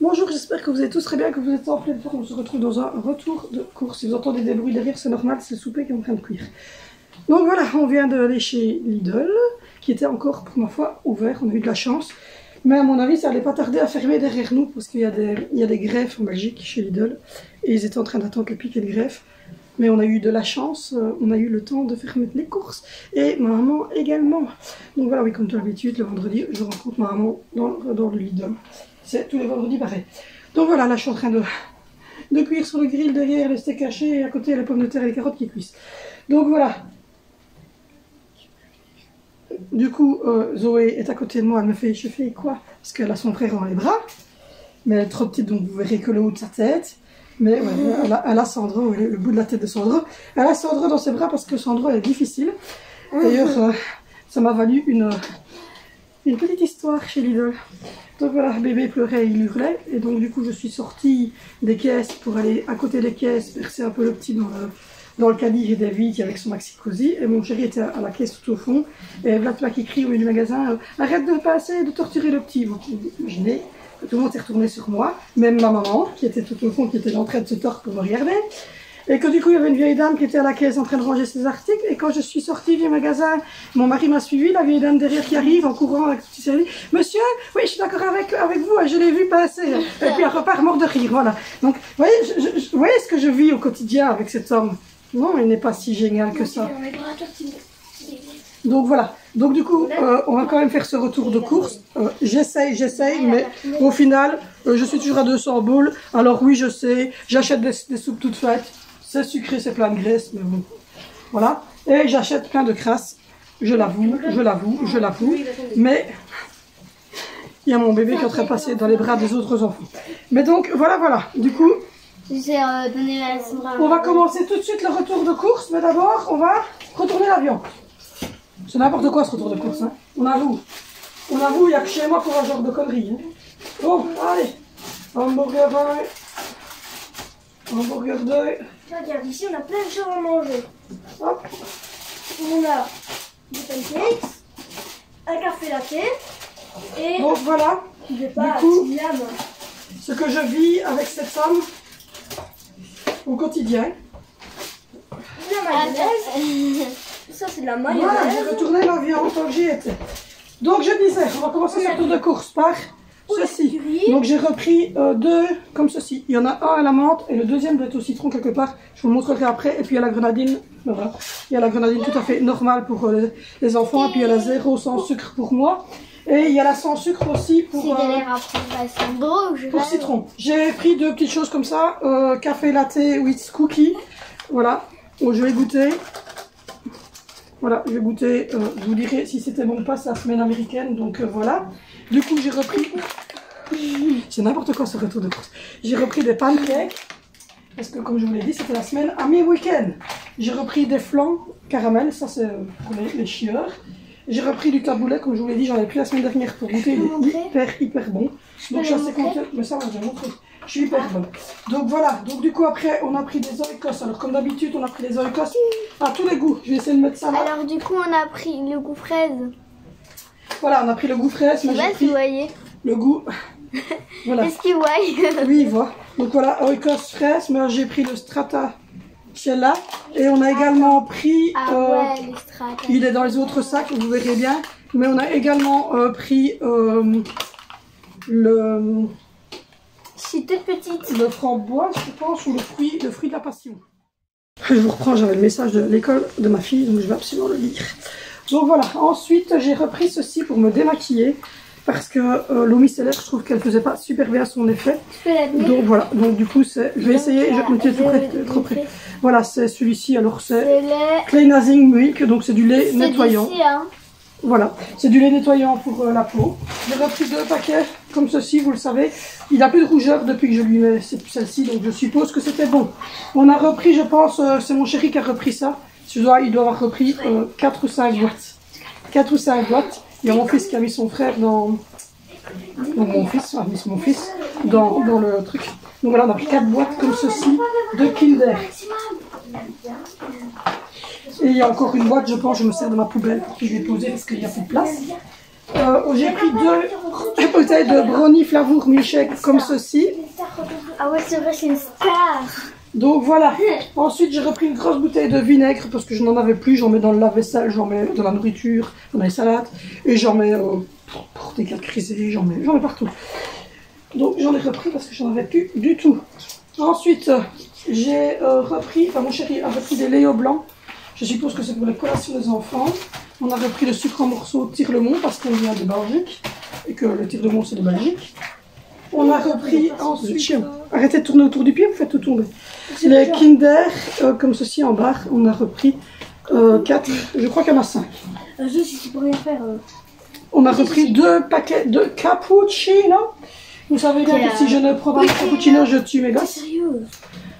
Bonjour, j'espère que vous allez tous très bien, que vous êtes en pleine forme. On se retrouve dans un retour de course. Si vous entendez des bruits derrière, c'est normal, c'est le souper qui est en train de cuire. Donc voilà, on vient d'aller chez Lidl, qui était encore pour ma foi ouvert, on a eu de la chance. Mais à mon avis, ça allait pas tarder à fermer derrière nous, parce qu'il y, a des- greffes en Belgique chez Lidl, et ils étaient en train d'attendre le piquet de greffe. Mais on a eu de la chance, euh, on a eu le temps de faire mettre les courses, et ma maman également. Donc voilà, oui, comme d'habitude, le vendredi, je rencontre ma maman dans, dans le Lidl. C'est tous les vendredis pareil. Donc voilà, là je suis en train de, de cuire sur le grill derrière les steaks hachés et à côté les pommes de terre et les carottes qui cuisent. Donc voilà. Du coup, euh, Zoé est à côté de moi, elle me fait, je fais quoi? Parce qu'elle a son frère dans les bras, mais elle est trop petite donc vous verrez que le haut de sa tête. Mais ouais, elle, a, elle a Sandro, le, le bout de la tête de Sandro. Elle a Sandro dans ses bras parce que Sandro est difficile. D'ailleurs, euh, ça m'a valu une, une petite histoire chez Lidl. Donc voilà, bébé pleurait, il hurlait. Et donc du coup, je suis sortie des caisses pour aller à côté des caisses, verser un peu le petit dans le, dans le caddie. J'ai David avec son maxi cosy. Et mon chéri était à la caisse tout au fond. Et Vlad là qui crie au milieu du magasin euh, Arrête de passer, de torturer le petit. Vous que tout le monde s'est retourné sur moi. Même ma maman, qui était tout au fond, qui était en train de se tordre pour me regarder. Et que du coup, il y avait une vieille dame qui était à la caisse en train de ranger ses articles. Et quand je suis sortie du magasin, mon mari m'a suivi, la vieille dame derrière qui arrive en courant avec tout ça. Monsieur, oui, je suis d'accord avec, avec vous, je l'ai vu passer. Et puis elle repart mort de rire, voilà. Donc, voyez, vous voyez ce que je vis au quotidien avec cet homme? Non, il n'est pas si génial que ça. Donc voilà. Donc du coup, euh, on va quand même faire ce retour de course. Euh, j'essaye, j'essaye, mais au final, euh, je suis toujours à 200 boules. Alors oui, je sais, j'achète des, des soupes toutes faites. C'est sucré, c'est plein de graisse, mais bon. Voilà. Et j'achète plein de crasse. Je l'avoue, je l'avoue, je l'avoue. Mais il y a mon bébé qui est en train de passer dans les bras des autres enfants. Mais donc, voilà, voilà. Du coup, J'ai euh, donné la Sandra. on va commencer tout de suite le retour de course, mais d'abord, on va retourner l'avion. C'est n'importe quoi ce retour de course, hein. On avoue. On avoue, il n'y a que chez moi pour un genre de conneries. hein. Bon, allez. Hamburger 1. Hamburger 2. Regarde, ici on a plein de choses à manger. Hop. On a des pancakes, un café latte et Donc voilà des pâtes coup- ce que je vis avec cette femme au quotidien. La mayonnaise. Ça c'est de la Voilà, j'ai mayonnaise. retourné l'avion tant que j'y étais. Donc je disais, on va commencer ce tour de course par ceci. Donc j'ai repris euh, deux comme ceci. Il y en a un à la menthe et le deuxième doit être au citron quelque part. Je vous le montrerai après. Et puis il y a la grenadine. Voilà. Il y a la grenadine tout à fait normale pour euh, les, les enfants. Et puis il y a la zéro sans sucre pour moi. Et il y a la sans sucre aussi pour, euh. Je pour citron. J'ai pris deux petites choses comme ça. euh, café latte with cookie. Voilà. Bon, je vais goûter. Voilà, je vais goûter. euh, je vous dirai si c'était bon ou pas, c'est la semaine américaine. Donc euh, voilà. Du coup, j'ai repris. C'est n'importe quoi ce retour de course. J'ai repris des pancakes. Parce que, comme je vous l'ai dit, c'était la semaine à mi-week-end. J'ai repris des flancs caramel. Ça, c'est pour les, les chieurs. J'ai repris du taboulet. Comme je vous l'ai dit, j'en ai pris la semaine dernière pour goûter. Il est hyper, hyper bon. Donc, je suis assez contente. Mais ça, on déjà montré. Je suis hyper bonne. Donc voilà, donc du coup après on a pris des oikos. Alors comme d'habitude on a pris des oikos à tous les goûts. Je vais essayer de mettre ça là. Alors du coup on a pris le goût fraise. Voilà, on a pris le goût fraise, Je sais j'ai pas si vous voyez. le goût. Voilà, Est-ce qu'il voit oui il voit. Donc voilà, oikos fraise, mais j'ai pris le strata Cella. Et on a également pris, Ah euh, il est dans les autres sacs, vous verrez bien. Mais on a également euh, pris euh, le, suis toute petite. le framboise, je pense, ou le fruit, le fruit de la passion. Je vous reprends, j'avais le message de l'école de ma fille, donc je vais absolument le lire. Donc voilà, ensuite j'ai repris ceci pour me démaquiller, parce que euh, l'eau micellaire, je trouve qu'elle faisait pas super bien son effet. Donc voilà, donc du coup, c'est, je vais essayer, je vais tout près, trop près. Voilà, c'est celui-ci, alors c'est. Cleansing Milk, donc c'est du lait nettoyant. hein. Voilà, c'est du lait nettoyant pour euh, la peau. J'ai repris deux paquets comme ceci, vous le savez. Il n'a plus de rougeur depuis que je lui mets celle-ci, donc je suppose que c'était bon. On a repris, je pense, euh, c'est mon chéri qui a repris ça. Je dois, il doit avoir repris euh, 4 ou 5 boîtes. 4 ou 5 boîtes. Il y a mon fils qui a mis son frère dans... Mon fils, a mis mon fils dans, dans le truc. Donc voilà, on a pris quatre boîtes comme ceci de Kinder. Et il y a encore une boîte, je pense, je me sers de ma poubelle pour que je vais poser parce qu'il n'y a plus de place. Euh, J'ai pris deux bouteilles de brownie flavour milkshake comme ceci. Ah ouais, c'est vrai, c'est une star. Donc voilà. Ensuite, j'ai repris une grosse bouteille de vinaigre parce que je n'en avais plus. J'en mets dans le lave-vaisselle, j'en mets dans la nourriture, dans les salades. Et j'en mets euh, pour, des crisées, j'en mets, j'en mets partout. Donc j'en ai repris parce que j'en avais plus du tout. Ensuite, j'ai euh, repris, enfin mon chéri a repris des Léo blancs. Je suppose que c'est pour les collations des enfants. On a repris le sucre en morceaux Tire-le-Mont parce qu'on vient de Belgique. Et que le Tire-le-Mont c'est de Belgique. On a repris ensuite. Euh, Arrêtez de tourner autour du pied, vous faites tout tourner. Les Kinder, euh, comme ceci en barre, on a repris 4, je crois qu'il y en a 5. Euh, je si tu peux rien faire. euh. On a repris deux paquets de cappuccino. Vous savez bien que si je ne prends pas de cappuccino, je tue mes gosses. sérieux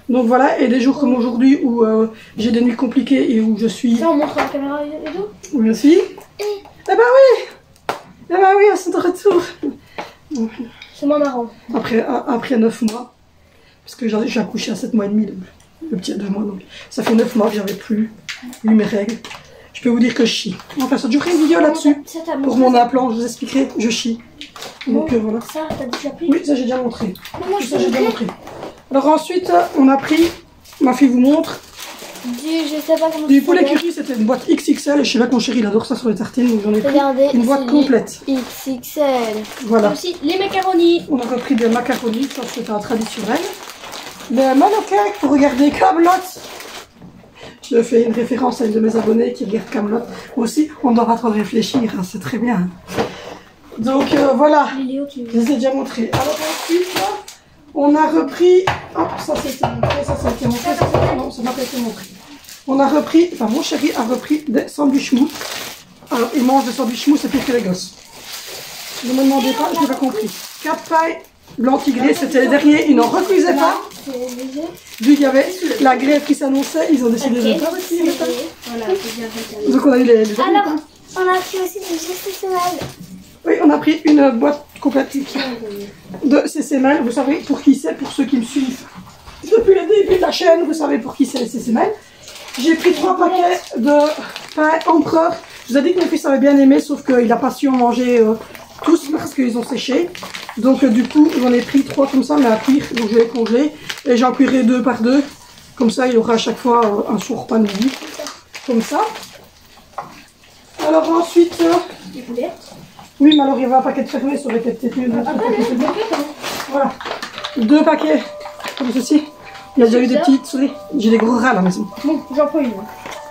Donc voilà, et des jours comme aujourd'hui où euh, j'ai des nuits compliquées et où je suis. Ça, on montre à la caméra et et tout Où je suis. Eh ben oui Eh ben oui, elles sont de retour. C'est moins marrant. Après, après 9 mois. Parce que j'ai accouché à 7 mois et demi, le petit a 2 mois. Donc ça fait 9 mois que j'avais plus eu mes règles. Je peux vous dire que je chie. Enfin, ça, je ferai une vidéo là-dessus. Pour mon implant, je vous expliquerai, je chie. Donc euh, voilà. Ça, t'as déjà pris Oui, ça j'ai déjà montré. Mais moi, Tout je ça j'ai déjà montré. Alors ensuite, on a pris, ma fille vous montre, Du, je sais pas comment du ça poulet curry, c'était une boîte XXL, et je sais pas que mon chéri il adore ça sur les tartines, donc j'en ai pris une boîte complète. XXL. Voilà. Aussi, les macaronis. On a repris des macaronis, ça c'est un traditionnel. Les manocake pour regarder Camelot. Je fais une référence à une de mes abonnés qui regarde Camelot. Aussi, on doit pas trop réfléchir, hein, c'est très bien. Donc euh, voilà, je les ai déjà montrés. Alors ensuite, là, on a repris. Hop, ça c'était montré, ça été montré, ça non, ça n'a pas été montré. On a repris, enfin mon chéri a repris des sandwichs mous. Alors, il mange des sandwichs mous, c'est pire que les gosses. Ne me demandez pas, je n'ai pas compris. Quatre pailles blanc tigré, c'était les derniers, ils n'en refusaient pas. Vu qu'il y avait la grève qui s'annonçait, ils ont décidé de ne pas pailles. Voilà. Donc on a eu les, les Alors, amis, on a pris aussi du GCCL. Oui, on a pris une boîte complète de CCML. Vous savez pour qui c'est, pour ceux qui me suivent depuis le début de la chaîne, vous savez pour qui c'est les CCML. J'ai pris trois paquets de pain empereur. Je vous ai dit que mon fils avait bien aimé, sauf qu'il n'a pas su en manger euh, tous parce qu'ils ont séché. Donc euh, du coup, j'en ai pris trois comme ça, mais à cuire. Donc je vais les congeler. Et j'en cuirai deux par deux. Comme ça, il y aura à chaque fois euh, un sourd de midi. Comme ça. Alors ensuite... euh, Des boulettes. oui, mais alors il y avait un paquet de fermé, ça aurait été peut-être mieux. fermé. Voilà. Deux paquets, comme ceci. Il y a déjà eu des petites souris. J'ai des gros rats à la maison. Bon, j'en prends une.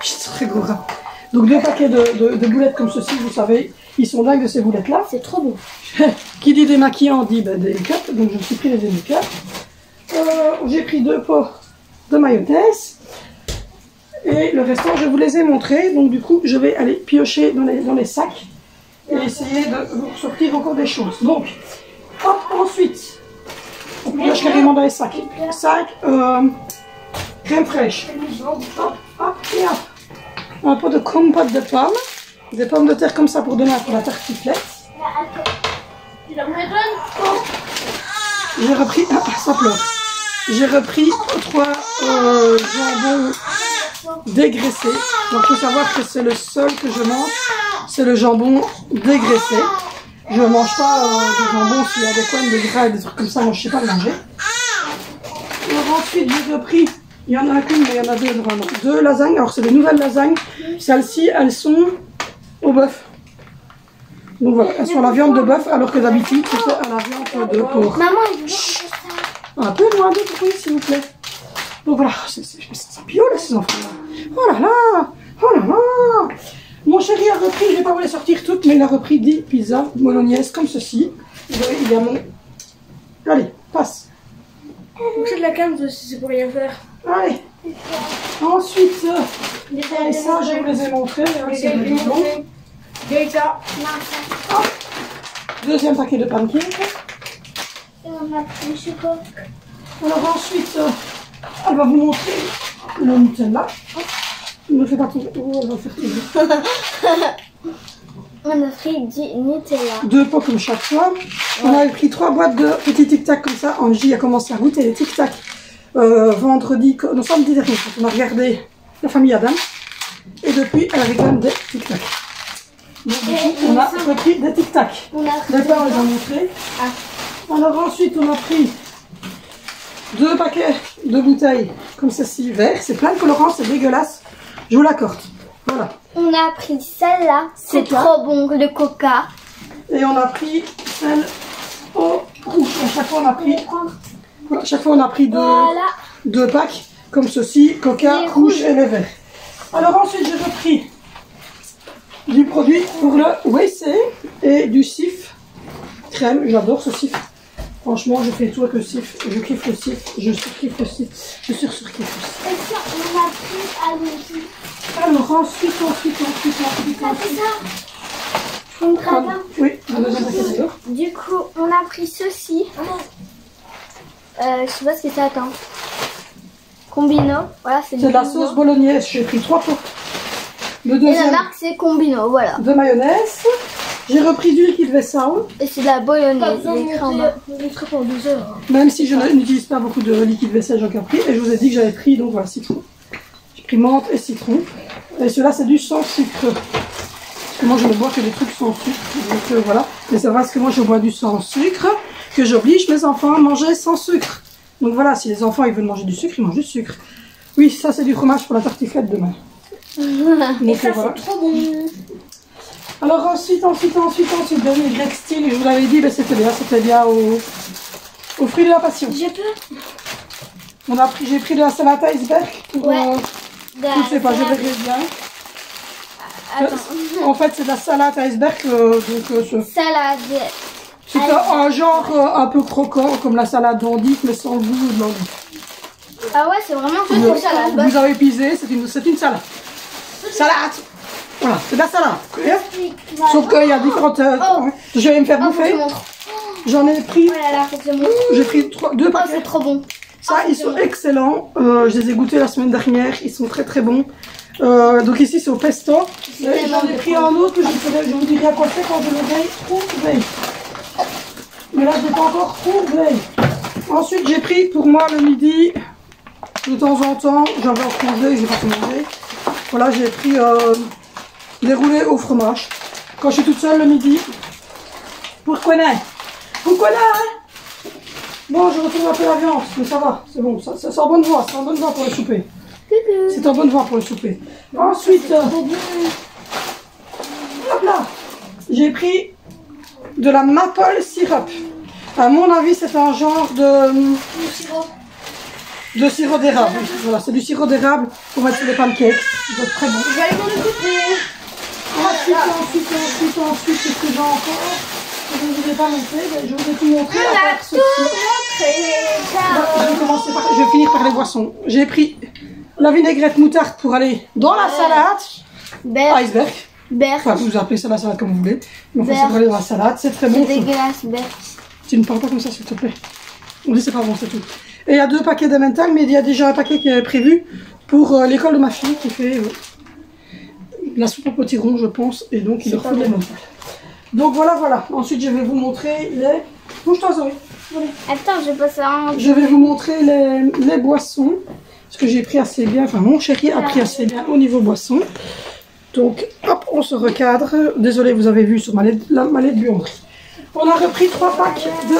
J'ai des très gros rats. Donc deux paquets de, de- de boulettes comme ceci, vous savez, ils sont dingues de ces boulettes-là. C'est trop bon. Qui dit démaquillant dit ben, des cups, donc je me suis pris les demi. Euh, J'ai pris deux pots de mayonnaise. Et le restant, je vous les ai montrés. Donc du coup, je vais aller piocher dans les, dans les sacs et essayer de vous sortir encore des choses. Donc, hop, ensuite, on pioche carrément dans les sacs. Sac, euh, crème fraîche. Hop, hop, et hop. Un pot de compote de pommes. Des pommes de terre comme ça pour demain pour la tartiflette. J'ai repris. Ah, ça pleure. J'ai repris trois euh, jambons dégraissés. Donc, il faut savoir que c'est le seul que je mange. C'est le jambon dégraissé. Je ne mange pas euh, du jambon s'il y a des coins de gras et des trucs comme ça. Moi, je ne sais pas le manger. Alors, ensuite, j'ai repris. Il y en a qu'une, mais il y en a deux vraiment. Deux lasagnes. Alors, c'est des nouvelles lasagnes. Celles-ci, elles sont au bœuf. Donc voilà, elles sont à la viande de bœuf, alors que d'habitude, c'était à la viande de porc. Maman. Un peu loin de bruit, s'il vous plaît. Donc voilà, c'est c'est- c'est bio là, ces enfants-là. Oh là là Oh là là Mon chéri a repris, je vais pas vous les sortir toutes, mais il a repris 10 pizzas bolognaise comme ceci. Vous voyez, il y a mon... Allez, passe. C'est de la canne si c'est pour rien faire. Allez. Ensuite, euh, et ça, je vous les ai montrés. hein, c'est le ça. Deuxième paquet de pancakes. Et on a pris le chocolat. Alors ensuite, euh, elle va vous montrer le Nutella. Ne fais pas. Oh, elle va faire tomber. On a pris du Nutella. deux pots comme chaque fois. On avait pris trois boîtes de petits tic-tac comme ça. Angie a commencé à goûter les tic-tac euh, vendredi, non samedi dernier, quand on a regardé la famille Adam. Et depuis, elle réclame des tic-tac. Donc, du coup, on a repris des tic-tac. Pains, on les a montrés. Alors ensuite, on a pris deux paquets de bouteilles comme ceci, vert. C'est plein de colorants, c'est dégueulasse. Je vous l'accorde. Voilà. On a pris celle-là. C'est trop bon, le coca. Et on a pris celle au rouge. À chaque fois, on a pris, voilà, à chaque fois, on a pris deux, Voilà. deux packs comme ceci, coca, Les rouge et les verts. Alors ensuite, j'ai repris du produit pour le WC et du sif crème. J'adore ce sif. Franchement, je fais tout avec le sif. Je kiffe le sif. Je surkiffe le sif. Je sur surkiffe le sif. Et ça, on a pris allons-y. Alors ensuite, ensuite, ensuite, ensuite, Ça fait ça. On. Oui. Du coup, on a pris ceci. Euh, je sais pas ce que ça attend. Combino. Voilà, c'est de la sauce bolognaise. J'ai pris trois pots. Le Et la deuxième marque, c'est Combino, voilà. de mayonnaise. J'ai repris du liquide vaisselle. Et c'est de la bolognaise. bas. Même si je n'utilise pas beaucoup de liquide vaisselle, j'ai encore pris. Et je vous ai dit que j'avais pris, donc voilà, citron. J'ai pris menthe et citron. Et cela, c'est du sans sucre. Parce que moi, je ne bois que des trucs sans sucre. Donc euh, voilà. Mais c'est parce que moi, je bois du sans sucre que j'oblige mes enfants à manger sans sucre. Donc voilà, si les enfants ils veulent manger du sucre, ils mangent du sucre. Oui, ça, c'est du fromage pour la tartiflette demain. Donc euh, voilà. Trop bon. Alors ensuite, ensuite, ensuite, ensuite, dernier Greg Steel, je vous l'avais dit, ben, c'était bien, c'était bien au, au fruit de la passion. Je peux On a pris, j'ai pris de la salade iceberg pour, Ouais. euh, je ne sais pas, je verrai bien. Attends. En fait, c'est de la salade iceberg, euh, donc euh, ce- Salade. c'est un, un genre euh, un peu croquant comme la salade d'endive, mais sans le goût de l'endive. Ah ouais, c'est vraiment pour salade. Vous avez pisé, c'est une, c'est une salade. Salade Voilà, c'est de la salade. Sauf qu'il y a différentes... euh, Oh. Je vais me faire Oh, bouffer. J'en ai pris, Oh là là, faut que je montre. j'ai pris trois, deux Oh, paquets. c'est trop bon. Ça, ils sont bon. excellents. Euh, je les ai goûtés la semaine dernière. Ils sont très très bons. Euh, donc ici, c'est au pesto. J'en ai pris un autre que je, ferai- je vous dirai à quoi c'est quand je l'aurai trouvé. Mais là, je l'ai pas encore trouvé. Ensuite, j'ai pris pour moi le midi, de temps en temps, j'avais en congé, j'ai pas tout mangé. Voilà, j'ai pris euh, des roulés au fromage. Quand je suis toute seule le midi. Pourquoi non Pourquoi non hein Bon, je retrouve un peu la viande, mais ça va, c'est bon, ça, ça, c'est en bonne voie, c'est en bonne voie pour le souper. C'est en bonne voie pour le souper. Ensuite, euh, hop là, j'ai pris de la maple syrup. À mon avis, c'est un genre de, sirop d'érable. oui. Voilà, c'est du sirop d'érable pour mettre sur les pancakes. Être très bon. Je vais aller m'en occuper. Ensuite, ensuite, ensuite, ensuite, qu'est-ce que j'ai encore Je ne vous ai pas montré, mais je vous ai tout montré. à part ceci. Je vais, commencer par- je vais finir par les boissons. J'ai pris la vinaigrette moutarde pour aller dans la salade. Berk. Iceberg. Berk. Enfin, vous appelez ça la salade comme vous voulez. Mais enfin, c'est pour aller dans la salade. C'est très bon. C'est dégueulasse, Berk. Tu ne parles pas comme ça, s'il te plaît. On dit c'est pas bon, c'est tout. Et il y a deux paquets d'Emmental, mais il y a déjà un paquet qui est prévu pour euh, l'école de ma fille qui fait euh, la soupe au potiron, je pense, et donc il leur faut de l'Emmental. Donc voilà, voilà. Ensuite, je vais vous montrer les. Bouge-toi, Zoé. Attends, je passe un. Je vais vous montrer les, les boissons. Parce que j'ai pris assez bien, enfin mon chéri a pris assez bien au niveau boisson. Donc hop, on se recadre. Désolé, vous avez vu sur ma lettre, la, ma lettre buanderie. On a repris trois packs de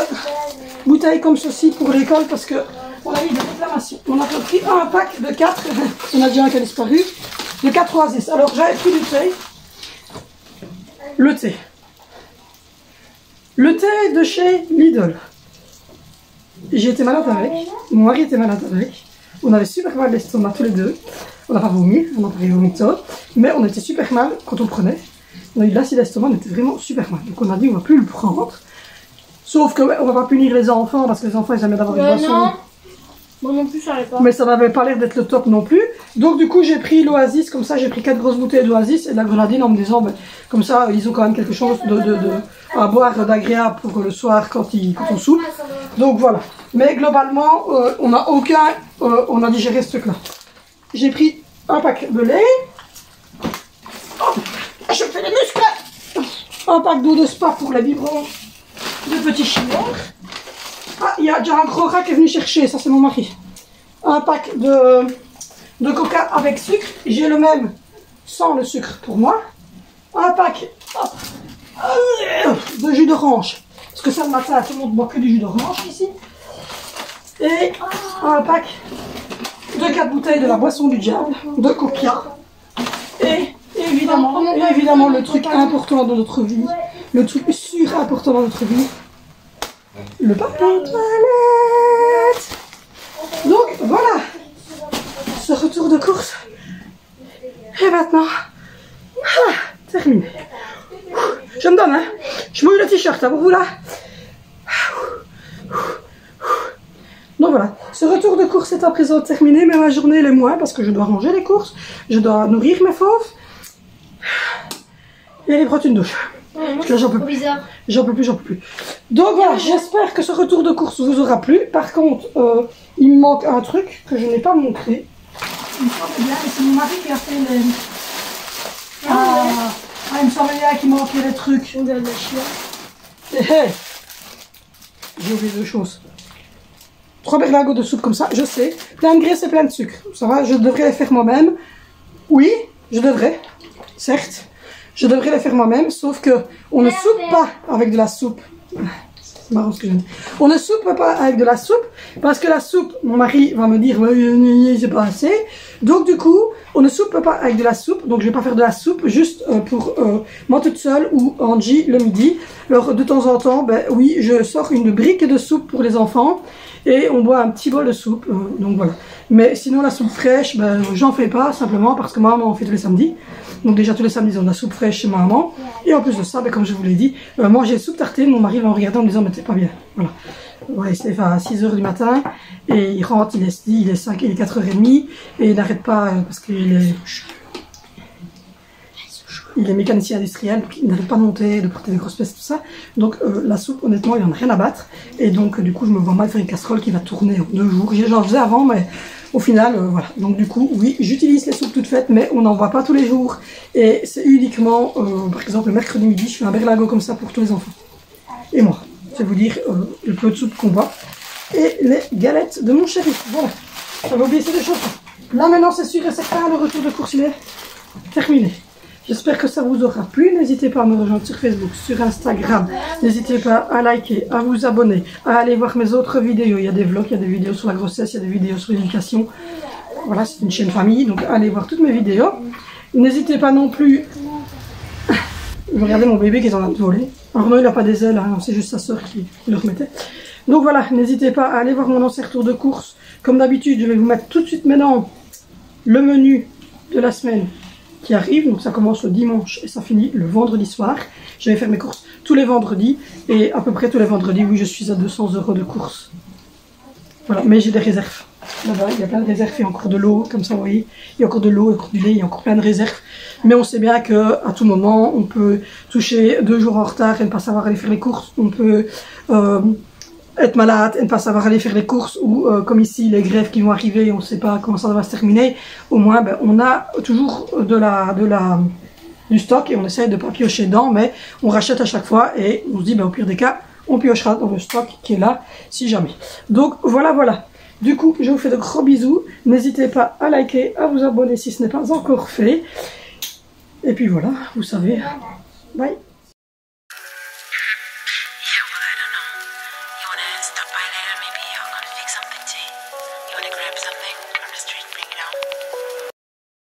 bouteilles comme ceci pour l'école parce que on a eu des réclamations. On a repris un pack de 4, on a déjà un qui a disparu, de 4 oasis. Alors j'avais pris du thé. Le thé. Le thé de chez Lidl. J'ai été malade avec, mon mari était malade avec. On avait super mal l'estomac tous les deux. On n'a pas vomi, on n'a pas vomi tôt, mais on était super mal quand on prenait. On a eu de l'acide d'estomac, on était vraiment super mal. Donc on a dit on va plus le prendre. Sauf que ouais, on va pas punir les enfants parce que les enfants ils aiment d'avoir une Euh, boisson. non. Moi non plus, savais pas. Mais ça n'avait pas l'air d'être le top non plus. Donc du coup j'ai pris l'Oasis, comme ça j'ai pris quatre grosses bouteilles d'Oasis et de la grenadine en me disant ben, comme ça ils ont quand même quelque chose de, de- de- à boire d'agréable pour le soir quand, ils, quand on soupe. Donc voilà. Mais globalement euh, on n'a aucun, euh, on a digéré ce truc là. J'ai pris un paquet de lait. Oh, je fais les muscles un pack d'eau de spa pour les biberons de petits chimères. Ah, il y a déjà un gros rat qui est venu chercher, ça c'est mon mari. Un pack de, de coca avec sucre. J'ai le même sans le sucre pour moi. Un pack hop, de jus d'orange. Parce que ça le matin, tout le monde boit que du jus d'orange ici. Et un pack de 4 bouteilles de la boisson du diable, de coquia. Et évidemment, et évidemment le truc important de notre vie, le truc sûr important dans notre vie, le papier toilette. Donc voilà, ce retour de course est maintenant terminé. Je me donne, hein. Je mouille le t-shirt, hein, pour vous là. Donc voilà, ce retour de course est à présent terminé, mais ma journée est moins parce que je dois ranger les courses, je dois nourrir mes fauves et aller prendre une douche. Là, j'en peux plus. J'en peux plus, j'en peux plus. Donc voilà, j'espère que ce retour de course vous aura plu. Par contre, euh, il me manque un truc que je n'ai pas montré. Il me semble bien, et c'est mon mari qui a fait les... Ah, ah, il me semble bien qu'il manquait les trucs. Hé, hé. J'ai oublié deux choses. Trois berlingots de soupe comme ça, je sais. Plein de graisse et plein de sucre. Ça va, je devrais les faire moi-même. Oui, je devrais. Certes, je devrais les faire moi-même, sauf que on ne soupe pas avec de la soupe. C'est marrant ce que je dis. On ne soupe pas avec de la soupe parce que la soupe, mon mari va me dire, ouais, c'est pas assez. Donc du coup, on ne soupe pas avec de la soupe. Donc je vais pas faire de la soupe juste euh, pour euh, moi toute seule ou Angie le midi. Alors de temps en temps, ben oui, je sors une brique de soupe pour les enfants et on boit un petit bol de soupe. euh, donc voilà. Mais sinon la soupe fraîche, ben j'en fais pas simplement parce que maman en fait tous les samedis. Donc déjà tous les samedis on a la soupe fraîche chez maman. Et en plus de ça, ben, comme je vous l'ai dit, euh, manger soupe tartine, mon mari va en regarder en me disant mais c'est pas bien. Voilà. Ouais, lève à 6h du matin et il rentre, il est, il est 5, il est 4h30 et il n'arrête pas euh, parce qu'il est... Il est mécanicien industriel, donc il n'arrête pas de monter, de porter des grosses pièces, tout ça. Donc euh, la soupe, honnêtement, il n'y en a rien à battre. Et donc du coup, je me vois mal faire une casserole qui va tourner en deux jours. J'en faisais avant, mais au final, euh, voilà. Donc du coup, oui, j'utilise les soupes toutes faites, mais on n'en voit pas tous les jours. Et c'est uniquement, euh, par exemple, le mercredi midi, je fais un berlingot comme ça pour tous les enfants. Et moi, c'est vous dire euh, le peu de soupe qu'on boit. Et les galettes de mon chéri. Voilà. J'avais oublié ces deux choses. Là maintenant, c'est sûr et certain, le retour de course, il est terminé. J'espère que ça vous aura plu. N'hésitez pas à me rejoindre sur Facebook, sur Instagram. N'hésitez pas à liker, à vous abonner, à aller voir mes autres vidéos. Il y a des vlogs, il y a des vidéos sur la grossesse, il y a des vidéos sur l'éducation. Voilà, c'est une chaîne famille, donc allez voir toutes mes vidéos. N'hésitez pas non plus. Je regardais mon bébé qui est en train de voler. Non, il n'a pas des ailes, hein, c'est juste sa soeur qui le remettait. Donc voilà, n'hésitez pas à aller voir mon ancien retour de course. Comme d'habitude, je vais vous mettre tout de suite maintenant le menu de la semaine qui arrive. Donc ça commence le dimanche et ça finit le vendredi soir. Je vais faire mes courses tous les vendredis et à peu près tous les vendredis, oui, je suis à 200 euros de course. Voilà, mais j'ai des réserves. Là-bas, il y a plein de réserves, il y a encore de l'eau, comme ça, vous voyez. Il y a encore de l'eau, encore du lait, il y a encore plein de réserves. Mais on sait bien que à tout moment, on peut toucher deux jours en retard et ne pas savoir aller faire les courses. On peut euh, être malade et ne pas savoir aller faire les courses ou euh, comme ici les grèves qui vont arriver, on ne sait pas comment ça va se terminer. Au moins, ben, on a toujours de la, de la, du stock et on essaye de pas piocher dedans, mais on rachète à chaque fois et on se dit ben, au pire des cas, on piochera dans le stock qui est là si jamais. Donc voilà, voilà. Du coup, je vous fais de gros bisous. N'hésitez pas à liker, à vous abonner si ce n'est pas encore fait. Et puis voilà, vous savez. Bye.